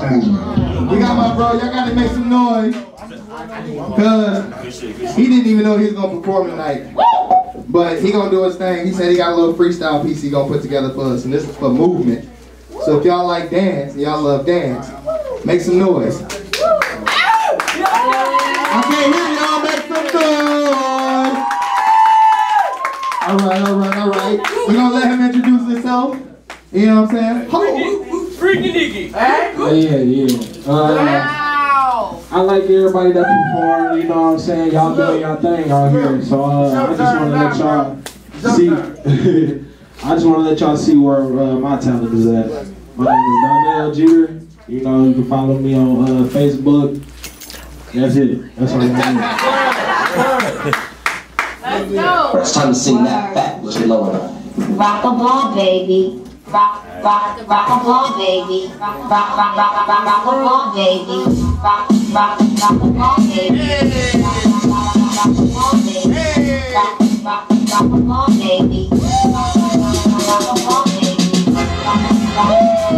We got my bro, y'all gotta make some noise. Cause he didn't even know he was gonna perform tonight. But he gonna do his thing. He said he got a little freestyle piece he gonna put together for us, and this is for movement. So if y'all like dance, y'all love dance, make some noise. Make some noise. All right, all right, all right. We're gonna let him introduce himself. You know what I'm saying? Freaky Nicky. Yeah, yeah. Uh, I like everybody that performed, you know what I'm saying? Y'all doing y'all thing out here. So uh, I just want to let y'all see. I just want to let y'all see where uh, my talent is at. My name is Donnell Jeter. You know, you can follow me on uh, Facebook. That's it. That's all I Let's go. It's time to sing that fat little lower. Rock a ball, baby rock, rock, rock and roll, baby. Rock, rock, rock, rock, rock, rock and roll, baby. Rock, rock, rock and roll, baby. Rock, rock, rock, rock and roll, baby. Rock, rock, rock and roll, baby. Rock, rock, rock and roll, baby. Rock, rock, rock.